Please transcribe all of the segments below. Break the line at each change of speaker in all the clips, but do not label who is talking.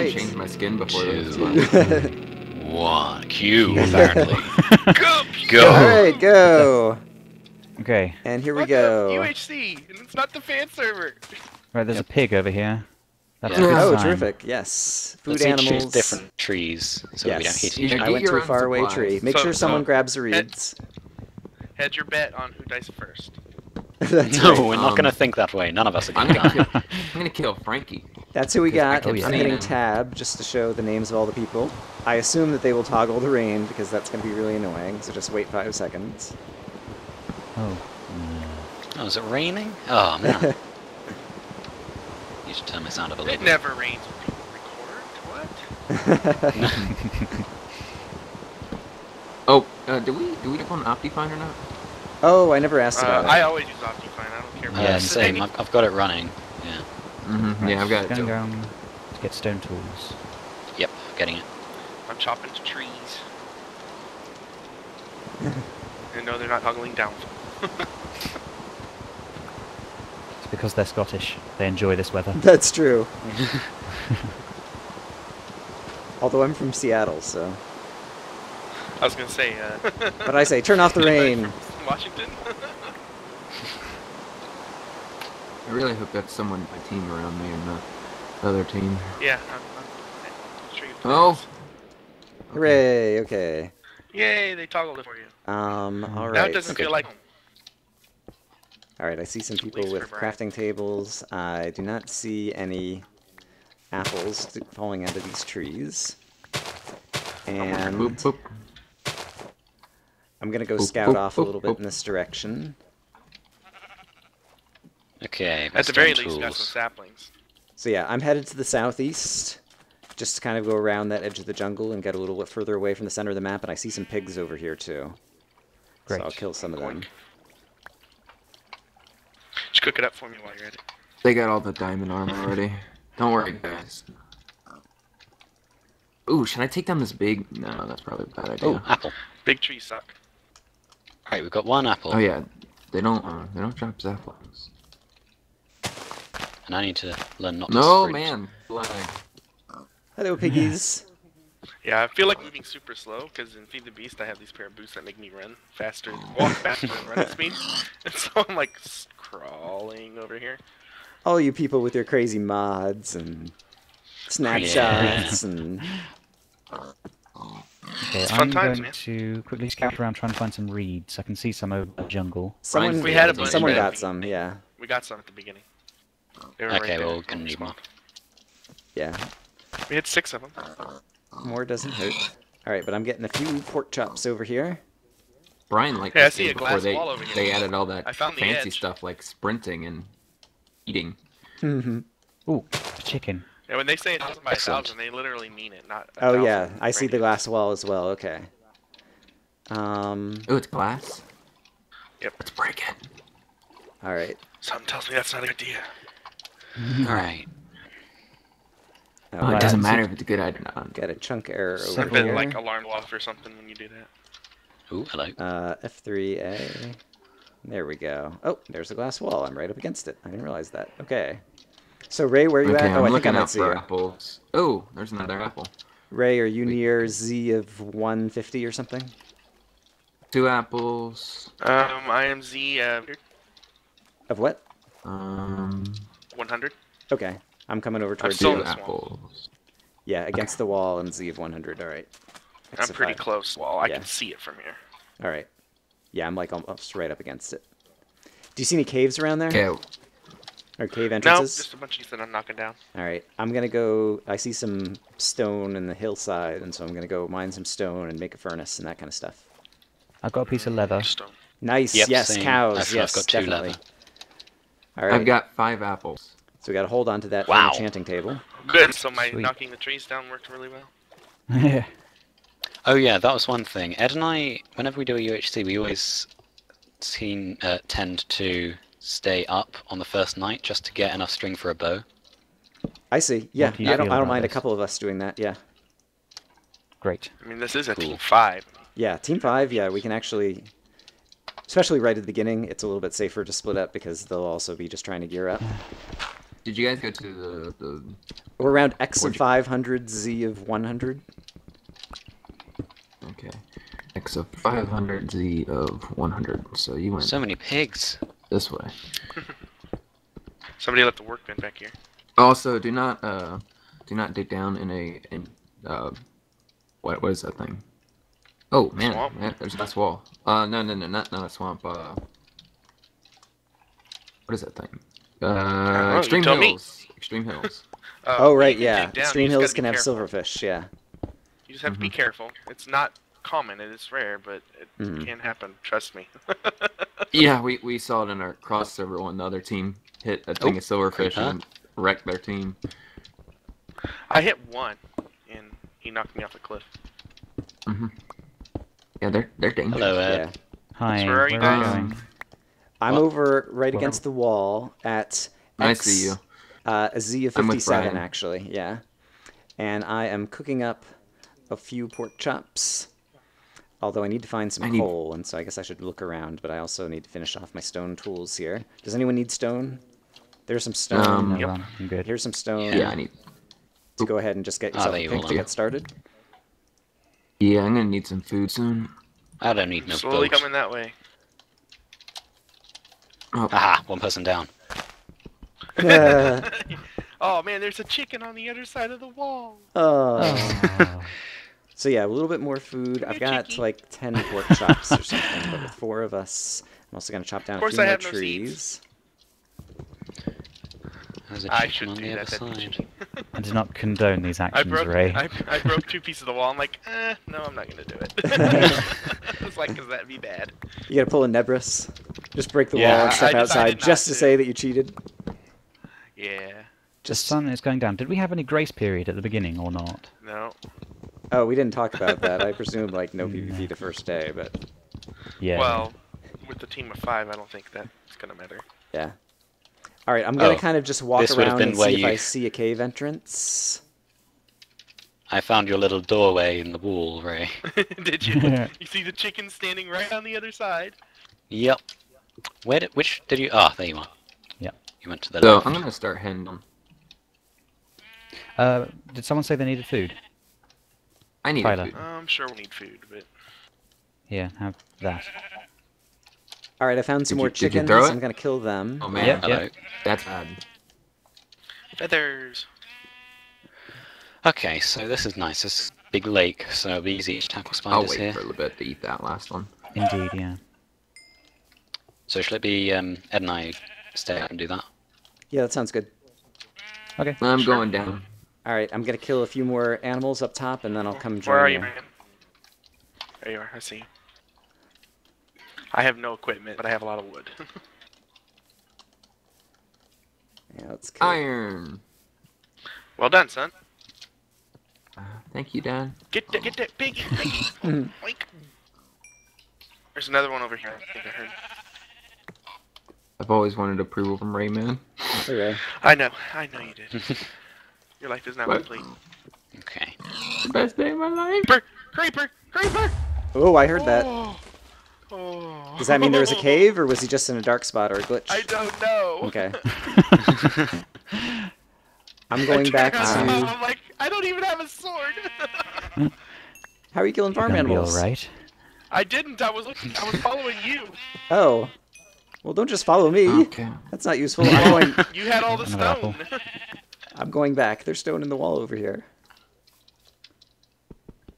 I was gonna change my skin before this.
Two. One. Q, apparently.
Go!
Go.
Alright, go!
Okay,
And here we
What
go.
the UHC, and it's not the fan server.
right, there's a pig over here. That's
Yeah.
a good
Oh,
sign.
terrific, yes. Food
Let's each
animals.
choose different trees so we don't
Yes.
hit
You
each
should
I
other.
went to a
own
faraway tree. Make
So-
sure someone
so-
grabs the reeds.
Hedge your bet on who dies first.
That's
No,
right.
we're not
Um,
gonna think that way. None of us are
I'm
gonna
gonna kill. I'm gonna kill Frankie.
That's who we
Because I
got. I'm
seeing
hitting tab just to show the names of all the people. I assume that they will toggle the rain because that's going to be really annoying. So just wait five seconds.
Oh,
Oh, is it raining? Oh man. you should turn my sound up a
It
little bit.
never rains record. What?
Oh, uh, do we do we have on Optifine or not?
Oh, I never asked
Uh,
it.
I always use Optifine. I don't care.
Yeah,
about
Yeah,
same.
Any-
I've, I've got it running. Yeah.
Mm-hmm.
right,
Yeah, I've got it
going
too.
down to get stone tools.
Yep. Getting it.
I'm chopping to trees. and no, they're not toggling down.
It's because they're Scottish. They enjoy this weather.
That's true. Although I'm from Seattle, so.
I was gonna say. Uh,
But I say, turn off the rain.
From Washington.
I really hope that's someone my team around me and not the other team.
yeah. I'm, I'm, sure you
Oh.
Hooray! Okay.
Yay! They toggled it for you.
Um. All
Now it doesn't
Okay.
feel like.
All right. I see some people with crafting tables. I do not see any apples falling out of these trees. And
Boop, boop.
I'm gonna go
Boop,
scout
boop,
off a
boop,
little bit in this direction.
Okay.
At the
stone
very least, got some saplings.
So yeah, I'm headed to the southeast, just to kind of go around that edge of the jungle and get a little bit further away from the center of the map. And I see some pigs over here too.
Great.
So I'll kill some of them.
Just cook it up for me while you're at it.
They got all the diamond armor already. Don't worry, guys. Ooh, should I take down this big? No, that's probably a bad idea.
Oh, apple.
Big trees suck.
Alright, we've got one apple.
Oh yeah, they don't. Uh, they don't drop saplings.
And I need to learn not to
No man, flag.
Hello, piggies.
Yeah, I feel like moving super slow because in Feed the Beast I have these pair of boots that make me run faster, walk faster than running speed, and so I'm like crawling over here.
All you people with your crazy mods and snapshots and
Okay,
It's
I'm
times,
going
man.
to quickly scout around trying to find some reeds. I can see some over the jungle.
someone.
We had a bunch
someone got some. Yeah,
We got some at the beginning. They were
Okay,
right
well, we're
when
need more.
yeah.
We had six of them.
More doesn't hurt. All right, but I'm getting a few pork chops over here.
Brian liked
Hey, I
this
see
game
a
before
glass
they
wall over here.
they added all that
I found
fancy
edge.
stuff like sprinting and eating.
Mhm.
Ooh, a chicken.
And when they say a thousand by a thousand, they literally mean it, not. A
Oh
thousand
yeah, I see the glass wall as well. Okay. Um.
Oh, it's glass.
Yep.
Let's break it.
All right.
Something tells me that's not a good idea.
Alright.
Oh,
Oh,
wow.
it doesn't matter if it's a good idea or not.
Got a chunk error
So-
over
I've been
here.
like alarm off or something when you do that.
Ooh, hello.
Uh, F3A. There we go. Oh, there's a glass wall. I'm right up against it. I didn't realize that. Okay. So Ray, where are you
Okay,
at?
I'm
Oh, I think I
looking
might
out for apples. Oh, there's another apple.
Ray, are you near Z of 150 or something?
Two apples.
Um, I am Z uh,
Of what?
Um,
100.
Okay. I'm coming over towards
still
two
you.
in the swamp.
apples.
Yeah, against the wall and Z of 100. All right.
I'm pretty
five.
close. Well, I
Yeah.
can see it from here.
All right. Yeah, I'm like almost right up against it. Do you see any caves around there?
Okay,
Or cave
No,
entrances?
just a bunch of these that I'm knocking down.
All right. I'm going to go. I see some stone in the hillside, and so I'm going to go mine some stone and make a furnace and that kind of stuff.
I've got a piece of leather.
Stone.
Nice.
Yep,
yes,
same.
cows.
I've- I've
yes,
got two
definitely.
leather.
All right.
I've got five apples.
So we got to hold on to that for
Wow.
enchanting table.
Good. So my
Sweet.
knocking the trees down worked really well.
Yeah.
Oh yeah, that was one thing. Ed and I, whenever we do a UHC, we always seem, uh, tend to stay up on the first night just to get enough string for a bow.
I see. Yeah,
do
I don't. I don't
about
mind a couple of us doing that. Yeah.
Great.
I mean, this is a
Cool.
team five.
Yeah. Team five. Yeah, we can actually, especially right at the beginning, it's a little bit safer to split up because they'll also be just trying to gear up.
Did you guys go to the the?
We're around X of 500, Z of 100.
Okay. X of 500, Z of 100. So you went
So many pigs.
This way.
Somebody left the workbench back here.
Also, do not uh, do not dig down in a in uh, what what is that thing? Oh man,
Swamp?
man, there's this wall. Uh, no, no, no, not not a swamp. Uh, what is that thing? Uh,
you
extreme
tell me.
hills. Extreme hills.
Uh,
Oh, right, yeah. Extreme Hills can
be
have
careful.
silverfish, yeah.
You just have to be
Mhm.
careful. It's not common. It is rare, but it
Mhm.
can happen. Trust me.
Yeah, we, we saw it in our cross server when the other team hit a thing
Oh,
of silverfish
huh?
and wrecked their team.
I hit one, and he knocked me off a cliff.
Mm-hmm. Yeah, they're they're dangerous.
Hello, Ed.
yeah.
Hi,
where are you
where are
guys?
going?
I'm
Well,
over right
well-
against the wall at
I
X,
see you.
Uh, a Z of 57, actually, yeah. And I am cooking up a few pork chops. Although I need to find some
I need-
coal, and so I guess I should look around, but I also need to finish off my stone tools here. Does anyone need stone? There's some stone.
Um,
Yep.
I'm good.
Here's some stone
Yeah, I need.
to go ahead and just get
Ah,
yourself
there
a
you
to get started.
Yeah, I'm gonna need some food soon.
I don't need no
Slowly
bugs.
coming that way.
Oh,
Aha, one person down.
Oh man, there's a chicken on the other side of the wall.
oh. So yeah, a little bit more food. I've got
Chicky.
like ten pork chops or something, but with four of us, I'm also gonna chop down
Of
a few
I
more
have no
trees.
There's a
I
chicken
should
on
do
the
that.
other
That'd
side.
cheating.
I do not condone these
I
actions,
broke.
Ray.
I, I broke two pieces of the wall. I'm like, eh, no, I'm not gonna do it. it's like, cause that'd be bad.
You gotta pull a Nebris. Just break the
Yeah,
wall and
I
step outside just to
to.
say that you cheated.
Yeah.
The
Just
sun is going down. Did we have any grace period at the beginning or not?
No.
oh, we didn't talk about that. I presume like no
No.
PvP the first day, but
Yeah.
Well, with the team of five, I don't think that's gonna matter.
yeah. All right, I'm gonna
Oh,
kind of just walk
this would have
around and
where
see if
you-
I see a cave entrance.
I found your little doorway in the wall, Ray.
Did you? you see the chicken standing right on the other side?
Yep. Where did, which did you? Ah, there you are.
Yep.
You went to the
so
left.
I'm gonna start heading on.
Uh, did someone say they needed food?
I need
Tyler.
food.
I'm sure we'll need food, but
Here, have that.
All right, I found some
Did
more
you- did you
chickens.
throw it?
I'm gonna kill them.
Oh man,
Yep,
Hello.
yep.
that's bad.
feathers.
Okay, so this is nice. This is big lake, so it'll be easy to tackle spiders I'll
wait
here.
for a little bit to eat that last one.
Indeed, yeah.
So should it be um, Ed and I stay out and do that?
Yeah, that sounds good.
Okay.
I'm
Sure.
going down.
All right, I'm gonna kill a few more animals up top, and then I'll come join
Where are you, man? There you are. I see. you. I have no equipment, but I have a lot of wood.
Yeah, let's kill.
Iron.
well done, son.
Uh, thank you, Dad.
Get that, get that piggy, piggy. There's another one over here. I think I heard.
I've always wanted approval from Rayman.
Okay.
I know. I know you did. Your life is now
What?
complete.
Okay.
Best day of my life.
Creeper! Creeper! Creeper!
Oh, I heard that.
Oh. Oh.
Does that mean there was a cave, or was he just in a dark spot or a glitch?
I don't know.
Okay. I'm going back
I turned around,
to.
I'm like, I don't even have a sword.
How are you killing farm animals?
alright.
I didn't. I was looking. I was following you.
Oh. Well, don't just follow me.
Okay.
That's not useful. I'm going.
You had all the
Another
stone.
I'm going back. There's stone in the wall over here.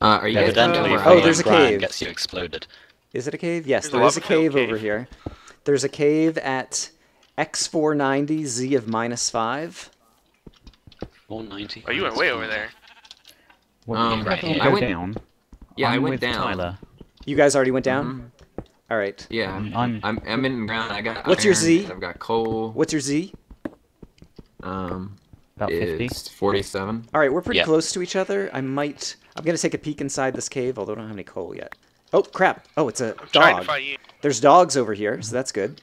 Uh, are you
Evidently,
where
Oh, there's a cave.
gets you exploded.
Is it a cave? Yes,
There's a
there is a
lava
cave, over
cave.
here. There's a cave at x490 z of minus five.
190.
Oh, you went way over there.
Well,
Um,
right
haven't
here.
go
I went-
down.
Yeah, I
I'm
went down.
Tyler.
You guys already went down. All right.
Yeah, I'm,
I'm-
I'm I'm in the ground. I got.
What's your Z?
I've got coal.
What's your z?
Um,
About 50.
47.
All right, we're pretty
Yeah.
close to each other. I might. I'm gonna take a peek inside this cave, although I don't have any coal yet. Oh crap! Oh, it's a
I'm trying to
dog.
you.
There's dogs over here, so that's good.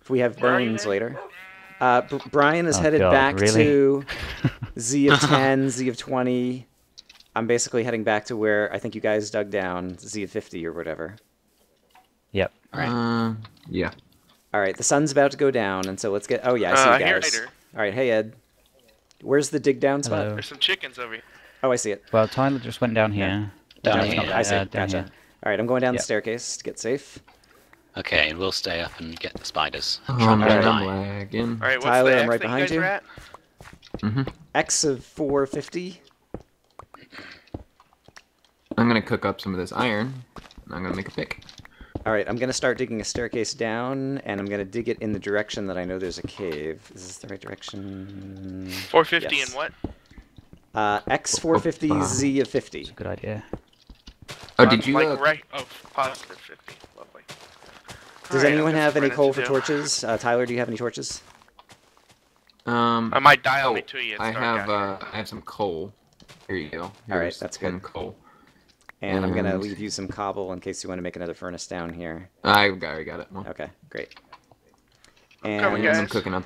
If we have
Where are you,
bones
man?
later. Uh, B- Brian is
Oh,
headed
God,
back
really?
to Z of 10, Z of 20. I'm basically heading back to where I think you guys dug down, Z of 50 or whatever.
Yep.
Right.
Uh, yeah.
All right, the sun's about to go down, and so let's get. Oh yeah, I
Uh,
see
I
you guys.
Ryder.
All right, hey Ed. Where's the dig down spot?
Hello.
There's some chickens over here.
Oh, I see it.
Well, Tyler just went down here.
Down
No,
here.
it's
I see.
uh, down
Gotcha.
here.
All right, I'm going down the staircase to get safe.
Okay, and we'll stay up and get the spiders.
Oh,
Try not to die.
I'm lagging.
All right, what's
Tyler,
the
I'm right
that you
behind you.
are at?
hmm
X of 450.
I'm gonna cook up some of this iron. and I'm gonna make a pick.
All right, I'm gonna start digging a staircase down, and I'm gonna dig it in the direction that I know there's a cave. Is this the right direction?
450
Yes.
and what?
Uh, X 450, Z of 50.
It's a good idea.
Oh, did you?
like
uh,
right? Oh, positive 50. Lovely.
Does
Alright,
anyone
I've got
have
some
any coal
to
for
do.
torches? Uh, Tyler, do you have any torches?
Um,
I might dial
oh,
me to you.
I have uh, I have some coal. Here you go.
All right, that's good.
Coal.
And I'm gonna leave you some cobble in case you want to make another furnace down here.
I got, I got it. Well,
Okay, great. And
guys.
I'm cooking up.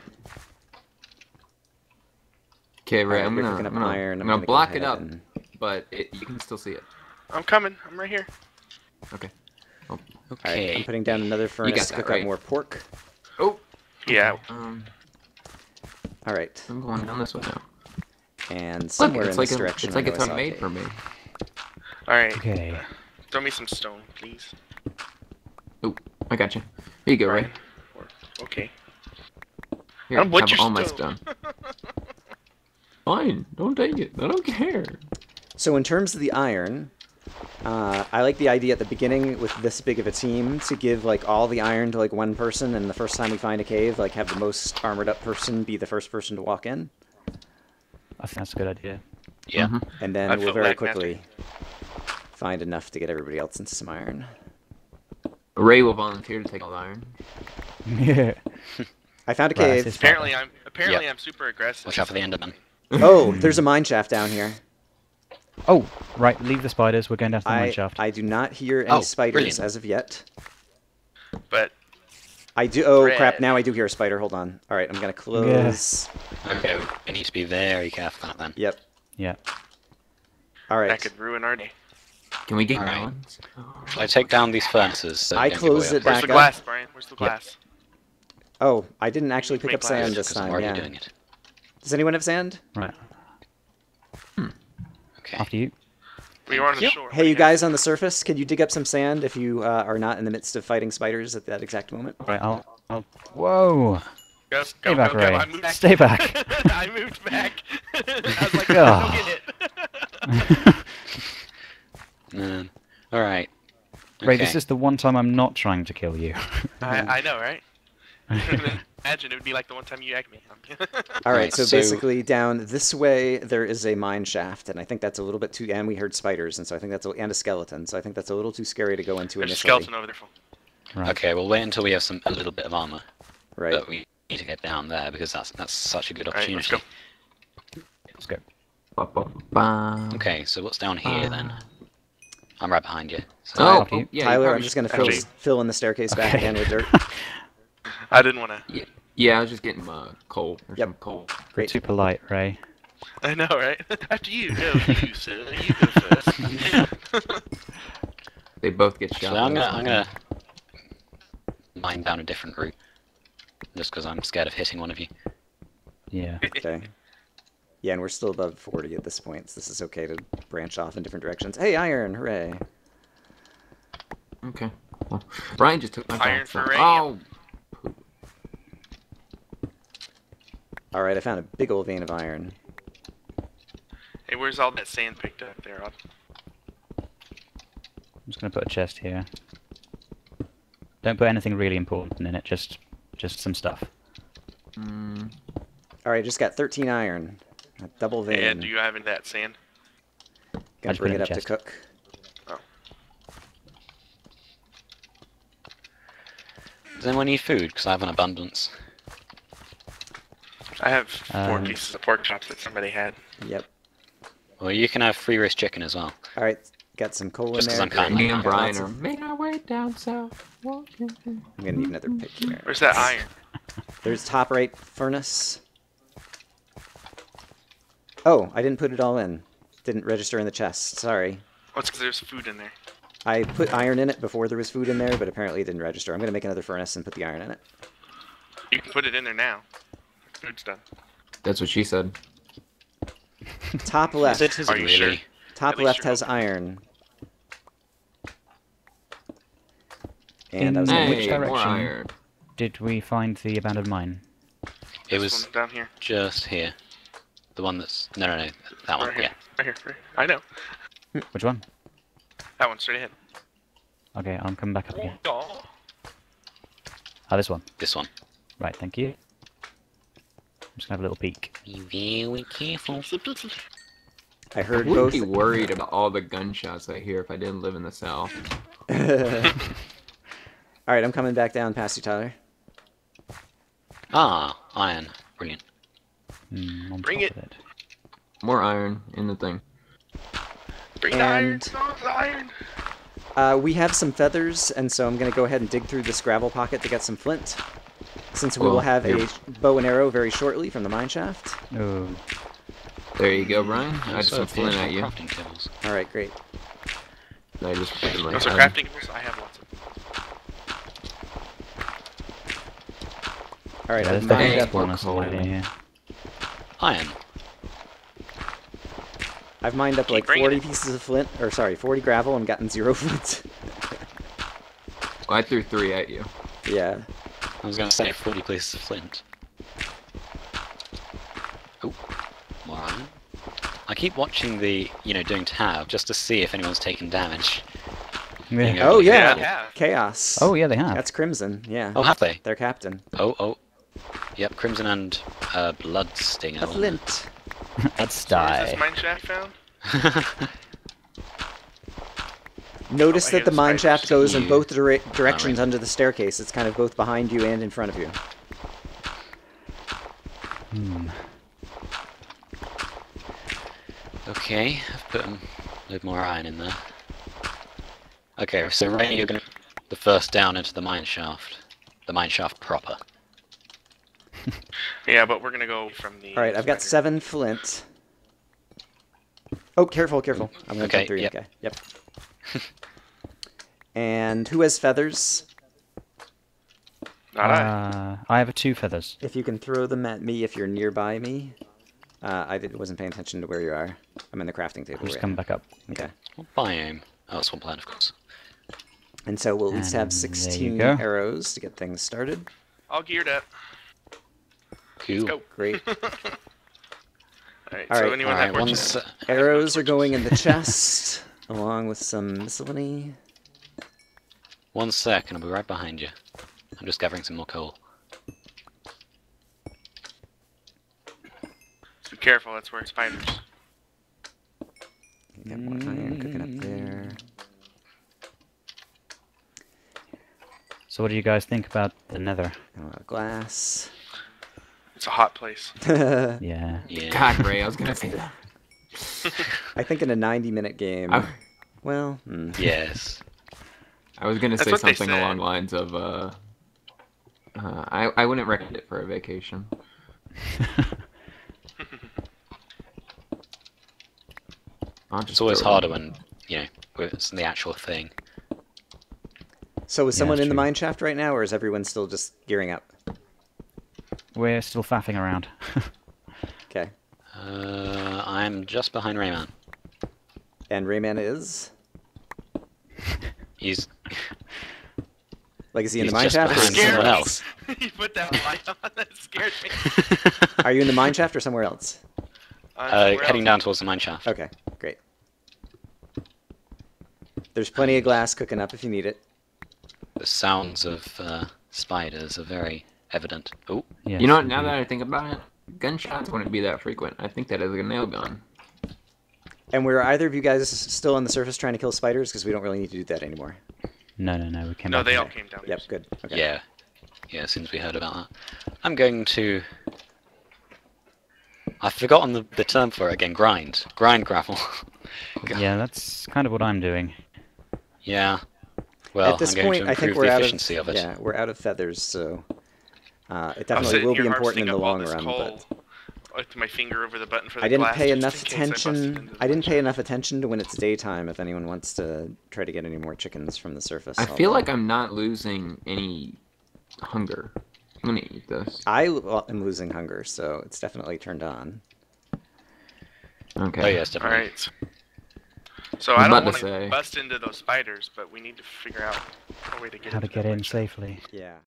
Okay, right.
Alright,
I'm gonna, I'm gonna,
iron.
I'm
I'm
gonna
gonna go
block it up,
and-
but it, you can still see it.
I'm coming. I'm right here.
Okay.
All right,
Okay.
I'm putting down another furnace to
that,
cook
right?
up more pork.
Oh.
Yeah.
Um,
All right,
I'm going down this way now.
and
Look,
somewhere
it's
in
like
this
a,
direction.
it's like it's
I
unmade for me.
All right.
Okay.
Throw me some stone, please.
Oh, I got you. Here you go, Ray.
Okay.
Here,
I don't want
have
your
all my
stone.
stone. Fine, don't take it. I don't care.
So in terms of the iron, uh, I like the idea at the beginning with this big of a team to give like all the iron to like one person, and the first time we find a cave, like have the most armored up person be the first person to walk in,
I think that's a good idea.
Yeah.
Mhm.
and then
I
we'll very
quickly. that.
Quickly find enough to get everybody else into some iron.
Ray will volunteer to take all the iron.
Yeah.
I found a cave.
it's-
Apparently, I'm apparently
Yep.
I'm super aggressive.
Watch out for the Enderman.
oh, there's a mine shaft down here.
Oh, right. Leave the spiders. We're going down to the mine shaft.
I do not hear any
Oh,
spiders
brilliant.
as of yet.
But
I do. Oh crap! Now I do hear a spider. Hold on. All right, I'm gonna close. Yes.
Okay, we need to be very careful about that then.
Yep.
Yeah.
All right.
that could ruin our day.
Can we get
Alright.
melons?
I take down these furnaces? So
I
close don't give away
closed
our
it
Where's
back
the
up.
glass, Brian? Where's the glass?
Oh, I didn't actually pick
Make
up sand
glass,
this
because I'm
time.
already
Yeah.
doing it.
Does anyone have sand?
Right.
Okay.
After you.
We were on the
Yep.
shore.
Hey,
do
you
have?
guys on the surface, can you dig up some sand if you uh, are not in the midst of fighting spiders at that exact moment?
Right. I'll. I'll. Whoa.
Go,
Stay
go,
back,
go,
Ray.
go. I moved back.
Stay back.
I moved back. I was like,
Ah.
go get it.
Um, all right.
Ray, this is the one time I'm not trying to kill you.
I, I know, right? Imagine it would be like the one time you egged me.
All right,
Right,
so,
so-
basically down this way there is a mine shaft, and I think that's a little bit too. And we heard spiders, and so I think that's a, and a skeleton, so I think that's a little too scary to go into
There's a
initially.
skeleton over there.
Right.
Okay, we'll wait until we have some a little bit of armor,
Right.
but we need to get down there because that's that's such a good
All right,
opportunity.
let's go.
Let's go.
Ba, ba, ba.
Okay, so what's down here then? I'm right behind you. So
Oh,
After you.
yeah, you
Tyler, I'm just gonna fill fill in the staircase back
Okay.
again with dirt.
I didn't want to.
Yeah, yeah, I was just getting uh, coal. Or
Yep.
some coal.
Great.
Too polite, Ray.
I know, right? After you, no, you, sir. You go first.
They both get shot.
Actually, I'm gonna I'm gonna mine down a different route, just because I'm scared of hitting one of you.
Yeah.
Okay. Yeah, and we're still above 40 at this point, so this is okay to branch off in different directions. Hey, iron! Hooray!
Okay. Well, Brian just took my
Iron for
so-
radium.
Oh,
All right, I found a big old vein of iron.
hey, where's all that sand picked up there? Rob?
I'm just gonna put a chest here. Don't put anything really important in it. Just, just some stuff.
mm,
All right, just got 13 iron. A double vein.
And do you have any of that sand?
Gotta
bring it
it
up
in
to
the
cook.
Does anyone need food? Because I have an abundance.
I have four
Um,
pieces of pork chops that somebody had.
Yep.
Well, you can have free roast chicken as well.
All right, got some coal
Just
in
'cause
there.
I'm kinda
Great.
me and Brian are making our way down south. walking
I'm gonna need another pick here.
Where's that iron?
There's top right furnace. Oh, I didn't put it all in. Didn't register in the chest. Sorry.
What's because there's food in there.
I put iron in it before there was food in there, but apparently it didn't register. I'm gonna make another furnace and put the iron in it.
You can put it in there now. Food's done.
That's what she said.
Top left.
it, is
Are you
really?
sure?
Top left has
hoping.
iron. And I was
In which direction? Did we find the abandoned mine?
It
This
was
down here.
just here. The one that's no, no, no, that one.
Right here.
Yeah.
Right here. Right. I know.
Which one?
That one straight ahead.
Okay, I'm coming back up again.
Oh.
Ah, this one.
This one.
Right, thank you. I'm just gonna have a little peek.
Be very careful.
I
I
heard
would
both.
be worried about all the gunshots I hear if I didn't live in the south.
All right, I'm coming back down past you, Tyler.
Ah, iron. Brilliant.
On
Bring
top
it.
of it.
More iron in the thing.
Bring the iron.
And-
the iron.
Uh, we have some feathers, and so I'm going to go ahead and dig through this gravel pocket to get some flint. Since we will
Well,
have a bow and arrow very shortly from the mine shaft.
Oh,
There you go, Brian. I just some flint at you.
All right, great.
I just put in my
Those are crafting tables. I have lots of.
All right,
yeah,
I've
there's
mined
definitely
up.
one or something
coal.
idea here.
Iron.
I've mined up
Keep
like 40
it.
pieces of flint, or sorry, 40 gravel, and gotten zero flint.
I threw three at you.
yeah.
I was gonna say 40 pieces of flint. Oh, more iron. I keep watching the, you know, doing tab just to see if anyone's taken damage.
Yeah.
Oh yeah,
Yeah,
Khaos.
Oh yeah, they have.
That's Crimson. Yeah,
Oh, have they?
their captain.
Oh, oh. Yep, Crimson and uh, Bloodstinger.
A flint.
Let's
Where is this
die.
mine shaft found?
Notice
Oh,
that the
the
mine shaft goes in both dire- directions
right.
under the staircase. It's kind of both behind you and in front of you.
Hmm.
okay, I've put a little more iron in there. Okay, so Ray, you're gonna the first down into the mine shaft. The mine shaft proper.
Yeah, but we're gonna go from the.
All right, I've got seven flint. Oh, careful, careful. I'm gonna
Okay,
come through.
yep.
Okay, yep. and who has feathers?
Not I.
Uh, I have two feathers.
If you can throw them at me if you're nearby me. Uh, I wasn't paying attention to where you are. I'm in the crafting table.
I'm just
right
coming
now.
back up.
Okay.
What biome? Oh, Swampland, of course.
And so we'll at least have 16 arrows to get things started.
All geared up.
Cool.
Go.
Great.
All right.
All
so
right.
anyone
Alright,
have more
once,
chips?
uh,
Arrows are going in the chest, along with some miscellany.
one sec, and I'll be right behind you. I'm just gathering some more coal.
Be careful. That's where spiders.
Got more iron cooking up there.
So what do you guys think about the nether?
A lot of glass.
It's a hot place.
Yeah.
Yeah.
God, Ray, I was gonna say that.
I think in a 90 minute game.
I,
Well, hmm.
Yes.
I was gonna
That's
say something along lines of, uh, uh, I I wouldn't recommend it for a vacation.
It's always harder when, you know, it's the actual thing.
so is
Yeah,
someone
that's
in the
true.
mine shaft right now, or is everyone still just gearing up?
We're still faffing around.
Okay.
Uh, I'm just behind Rayman.
And Rayman is?
He's
Like, is he in the mine shaft or somewhere
someone
else?
else.
you put that light on. That scared me.
Are you in the mine shaft or somewhere else?
I'm
uh,
somewhere
heading
else.
down towards the mine shaft.
Okay, great. There's plenty of glass cooking up if you need it.
The sounds of uh, spiders are very evident. Oh,
Yes,
You know what? Now
indeed.
that I think about it, gunshots wouldn't be that frequent. I think that is a nail gun.
And were either of you guys still on the surface trying to kill spiders? Because we don't really need to do that anymore.
No, no, no. We came
No, they
here.
all came down.
Yep, good. Okay.
yeah. Yeah, as soon as we heard about that. I'm going to... I've forgotten the, the term for it again. Grind. Grind gravel.
Yeah, that's kind of what I'm doing.
yeah. Well,
At this
I'm going
point,
to
I think we're
the
out of,
of, it.
yeah, we're out of feathers, so uh, it definitely will be important in the long run.
coal
But
with my finger over the button for the
I didn't pay enough
in case I
attention. I didn't pay enough attention to when it's daytime. If anyone wants to try to get any more chickens from the surface,
I
I'll-
feel like I'm not losing any hunger. I'm gonna eat this.
I l- am losing hunger, so it's definitely turned on.
Okay.
Oh yes,
All
definitely.
right. So
I was
I don't
about
want
to
to
say.
bust into those spiders, but we need to figure out a way to get
How to get in safely.
Yeah.